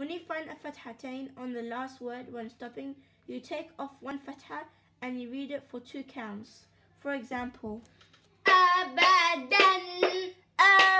When you find a fathatain on the last word when stopping, you take off one fatha and you read it for two counts. For example, abadan, abadan.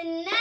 and now